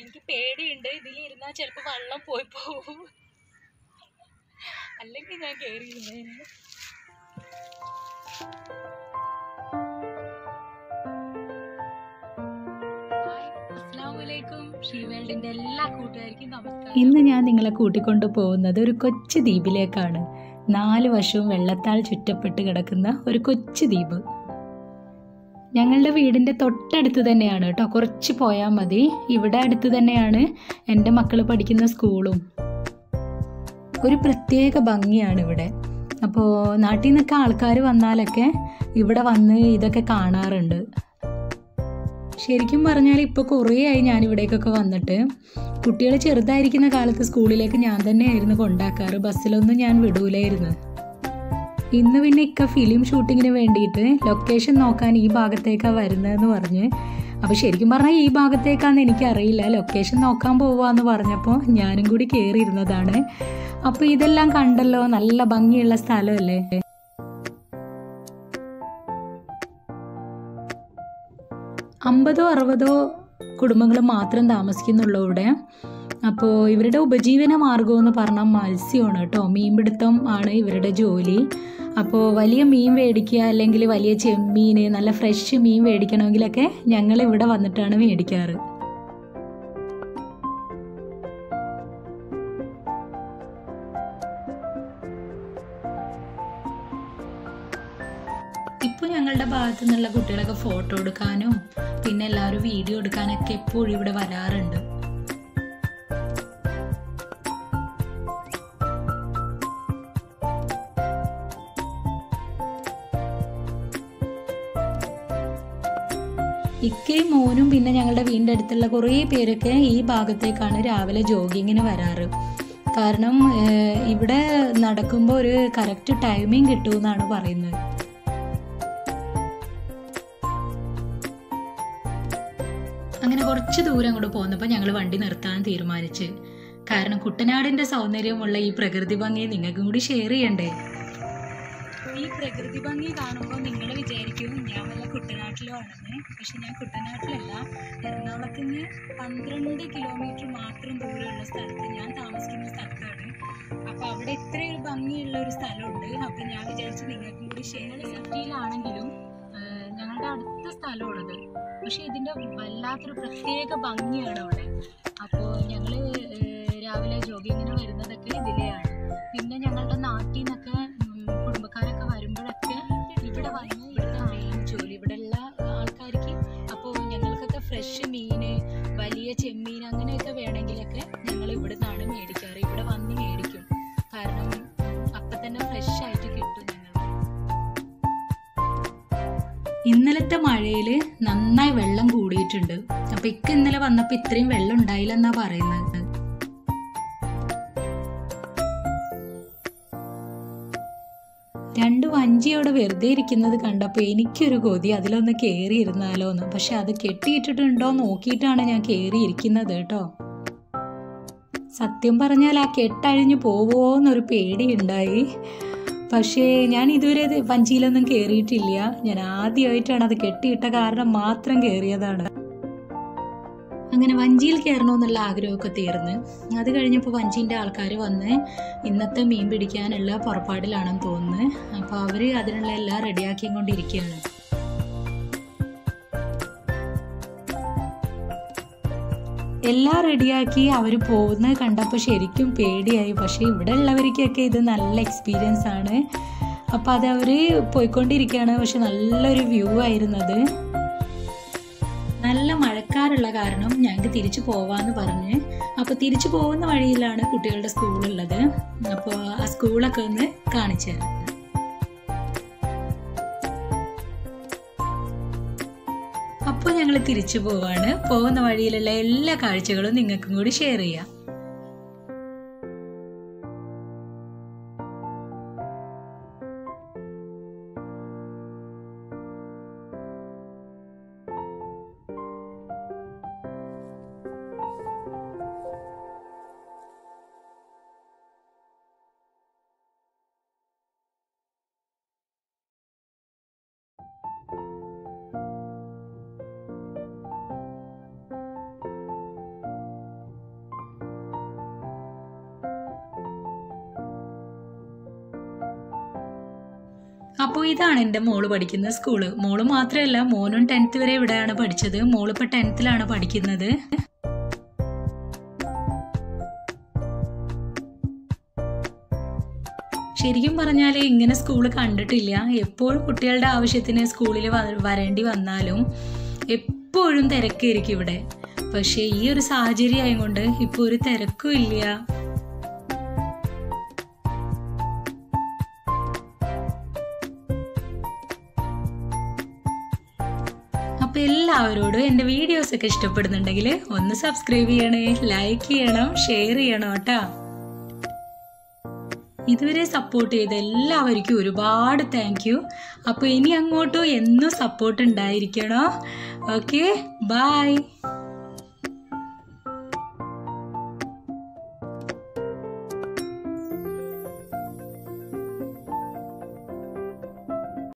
എനിക്ക് പേടിയുണ്ട്. ഇതിൽ ഇരുന്നാൽ ചിലപ്പോൾ വെള്ളം പോയി പോകും അല്ലെങ്കിൽ ഞാൻ കയറിയിരുന്നേനെ ഇന്ന് ഞാൻ നിങ്ങളെ കൂട്ടിക്കൊണ്ടു പോകുന്നത് ഒരു കൊച്ചു ദ്വീപിലേക്കാണ്. നാല് വശവും വെള്ളത്താൽ ചുറ്റപ്പെട്ട് കിടക്കുന്ന ഒരു കൊച്ചു ദ്വീപ്. ഞങ്ങളുടെ വീടിന്റെ തൊട്ടടുത്ത് തന്നെയാണ് കേട്ടോ. കുറച്ച് പോയാൽ മതി. ഇവിടെ അടുത്ത് തന്നെയാണ് എന്റെ മക്കൾ പഠിക്കുന്ന സ്കൂളും. ഒരു പ്രത്യേക ഭംഗിയാണ് ഇവിടെ. അപ്പോൾ നാട്ടിൽ നിന്നൊക്കെ ആൾക്കാർ വന്നാലൊക്കെ ഇവിടെ വന്ന് ഇതൊക്കെ കാണാറുണ്ട്. ശരിക്കും പറഞ്ഞാൽ ഇപ്പോൾ കുറേ ആയി ഞാൻ ഇവിടേക്കൊക്കെ വന്നിട്ട്. കുട്ടികൾ ചെറുതായിരിക്കുന്ന കാലത്ത് സ്കൂളിലേക്ക് ഞാൻ തന്നെയായിരുന്നു കൊണ്ടാക്കാറ്. ബസ്സിലൊന്നും ഞാൻ വിടൂലായിരുന്നു. ഇന്ന് പിന്നെ ഇക്ക ഫിലിം ഷൂട്ടിങ്ങിന് വേണ്ടിയിട്ട് ലൊക്കേഷൻ നോക്കാൻ ഈ ഭാഗത്തേക്കാണ് വരുന്നതെന്ന് പറഞ്ഞ്. അപ്പോൾ ശരിക്കും പറഞ്ഞാൽ ഈ ഭാഗത്തേക്കാന്ന് എനിക്കറിയില്ല. ലൊക്കേഷൻ നോക്കാൻ പോവാന്ന് പറഞ്ഞപ്പോൾ ഞാനും കൂടി കയറിയിരുന്നതാണ് അപ്പോൾ ഇതെല്ലാം കണ്ടല്ലോ. നല്ല ഭംഗിയുള്ള സ്ഥലമല്ലേ? അമ്പതോ അറുപതോ കുടുംബങ്ങൾ മാത്രം താമസിക്കുന്നുള്ളൂ ഇവിടെ. അപ്പോൾ ഇവരുടെ ഉപജീവന മാർഗം എന്ന് പറഞ്ഞാൽ മത്സ്യമാണ് കേട്ടോ. മീൻപിടുത്തം ആണ് ഇവരുടെ ജോലി. അപ്പോൾ വലിയ മീൻ മേടിക്കുക അല്ലെങ്കിൽ വലിയ ചെമ്മീൻ നല്ല ഫ്രഷ് മീൻ മേടിക്കണമെങ്കിലൊക്കെ ഞങ്ങൾ ഇവിടെ വന്നിട്ടാണ് മേടിക്കാറ്. ഇപ്പോൾ ഞങ്ങളുടെ ഭാഗത്തു നിന്നുള്ള കുട്ടികളൊക്കെ ഫോട്ടോ എടുക്കാനും പിന്നെ എല്ലാവരും വീഡിയോ എടുക്കാനൊക്കെ എപ്പോഴും ഇവിടെ വരാറുണ്ട്. ഇക്കയും മോനും പിന്നെ ഞങ്ങളുടെ വീടിന്റെ അടുത്തുള്ള കുറേ പേരൊക്കെ ഈ ഭാഗത്തേക്കാണ് രാവിലെ ജോഗിങ്ങിന് വരാറ്. കാരണം ഇവിടെ നടക്കുമ്പോൾ ഒരു കറക്റ്റ് ടൈമിംഗ് കിട്ടുമെന്നാണ് പറയുന്നത്. അങ്ങനെ കുറച്ച് ദൂരം അങ്ങോട്ട് പോന്നപ്പോൾ ഞങ്ങൾ വണ്ടി നിർത്താൻ തീരുമാനിച്ച്. കാരണം കുട്ടനാടിന്റെ സൗന്ദര്യമുള്ള ഈ പ്രകൃതി ഭംഗി നിങ്ങൾക്കും കൂടി ഷെയർ ചെയ്യണ്ടേ? ഈ പ്രകൃതി ഭംഗി കാണുമ്പോൾ നിങ്ങൾ വിചാരിക്കും ഞാൻ വല്ല കുട്ടനാട്ടിലോ ആണെന്ന്. പക്ഷെ ഞാൻ കുട്ടനാട്ടിലല്ല. എറണാകുളത്ത് നിന്ന് പന്ത്രണ്ട് കിലോമീറ്റർ മാത്രം ദൂരമുള്ള സ്ഥലത്ത് ഞാൻ താമസിക്കുന്ന സ്ഥലത്താണ്. അപ്പോൾ അവിടെ ഇത്രയും ഭംഗിയുള്ള ഒരു സ്ഥലമുണ്ട്. അപ്പോൾ ഞാൻ വിചാരിച്ചു നിങ്ങൾക്കും കൂടി ഷെയർ സിറ്റിയിലാണെങ്കിലും ഞങ്ങളുടെ അടുത്ത സ്ഥലമുള്ളത് പക്ഷേ ഇതിന്റെ വല്ലാത്തൊരു പ്രത്യേക ഭംഗിയാണ് അവിടെ. അപ്പോൾ ഞങ്ങൾ രാവിലെ ജോഗിങ്ങിന് വരുന്നതൊക്കെ ഇതിലെയാണ്. പിന്നെ ഞങ്ങളുടെ നാട്ടിൽ നിന്നൊക്കെ ഇന്നലത്തെ മഴയിൽ നന്നായി വെള്ളം കൂടിയിട്ടുണ്ട്. അപ്പൊ ഇക്ക ഇന്നലെ വന്നപ്പോൾ ഇത്രയും വെള്ളം ഉണ്ടായില്ലെന്നാ പറയുന്നത്. രണ്ട് വഞ്ചി അവിടെ വെറുതെ ഇരിക്കുന്നത് കണ്ടപ്പോൾ എനിക്കൊരു കൊതി. അതിലൊന്ന് കയറി ഇരുന്നാലോ എന്ന്. പക്ഷെ അത് കെട്ടിയിട്ടിട്ടുണ്ടോ നോക്കിയിട്ടാണ് ഞാൻ കയറി ഇരിക്കുന്നത് കേട്ടോ. സത്യം പറഞ്ഞാൽ ആ കെട്ടഴിഞ്ഞു പോവോ എന്നൊരു പേടിയുണ്ടായി. പക്ഷേ ഞാൻ ഇതുവരെ ഇത് വഞ്ചിയിലൊന്നും കയറിയിട്ടില്ല ഞാൻ ആദ്യമായിട്ടാണ് അത് കെട്ടിയിട്ട കാരണം മാത്രം കയറിയതാണ് അങ്ങനെ വഞ്ചിയിൽ കയറണമെന്നുള്ള ആഗ്രഹമൊക്കെ തീർന്ന്. അത് കഴിഞ്ഞപ്പോൾ വഞ്ചീന്റെ ആൾക്കാർ വന്ന് ഇന്നത്തെ മീൻ പിടിക്കാനുള്ള പുറപ്പാടിലാണെന്ന് തോന്നുന്നു. അപ്പോൾ അവർ അതിനുള്ള എല്ലാം റെഡിയാക്കിയും കൊണ്ടിരിക്കുകയാണ് എല്ലാം റെഡിയാക്കി അവർ പോകുന്നത് കണ്ടപ്പോൾ ശരിക്കും പേടിയായി. പക്ഷേ ഇവിടെ ഉള്ളവർക്കൊക്കെ ഇത് നല്ല എക്സ്പീരിയൻസ് ആണ്. അപ്പോൾ അത് അവർ പോയിക്കൊണ്ടിരിക്കുകയാണ്. പക്ഷെ നല്ലൊരു വ്യൂ ആയിരുന്നത് നല്ല മഴക്കാറുള്ള കാരണം ഞങ്ങൾക്ക് തിരിച്ചു പോവാന്ന് പറഞ്ഞ്. അപ്പോൾ തിരിച്ചു പോകുന്ന വഴിയിലാണ് കുട്ടികളുടെ സ്കൂളുള്ളത് അപ്പോൾ ആ സ്കൂളൊക്കെ ഒന്ന് കാണിച്ചു തരാം അപ്പോൾ ഞങ്ങൾ തിരിച്ചു പോവാണ്. പോകുന്ന വഴിയിലുള്ള എല്ലാ കാഴ്ചകളും നിങ്ങൾക്കും കൂടി ഷെയർ ചെയ്യാം. അപ്പോൾ ഇതാണ് എന്റെ മോൾ പഠിക്കുന്ന സ്കൂൾ. മോൾ മാത്രമല്ല മോനും ടെൻത്ത് വരെ ഇവിടെയാണ് പഠിച്ചത്. മോളിപ്പോൾ ടെൻത്തിലാണ് പഠിക്കുന്നത്. ശരിക്കും പറഞ്ഞാൽ ഇങ്ങനെ സ്കൂൾ കണ്ടിട്ടില്ല. എപ്പോഴും കുട്ടികളുടെ ആവശ്യത്തിന് സ്കൂളിൽ വരേണ്ടി വന്നാലും എപ്പോഴും തിരക്കായിരിക്കും ഇവിടെ. പക്ഷേ ഈ ഒരു സാഹചര്യം ആയതുകൊണ്ട് ഇപ്പോൾ ഒരു തിരക്കും ഇല്ല. അപ്പോൾ എല്ലാവരോടും എന്റെ വീഡിയോസൊക്കെ ഇഷ്ടപ്പെടുന്നുണ്ടെങ്കിൽ ഒന്ന് സബ്സ്ക്രൈബ് ചെയ്യണേ ലൈക്ക് ചെയ്യണം ഷെയർ ചെയ്യണം കേട്ടോ. ഇതുവരെ സപ്പോർട്ട് ചെയ്ത എല്ലാവർക്കും ഒരുപാട് താങ്ക് യു അപ്പോൾ ഇനി അങ്ങോട്ടും എന്നും സപ്പോർട്ട് ഉണ്ടായിരിക്കണോ. Okay bye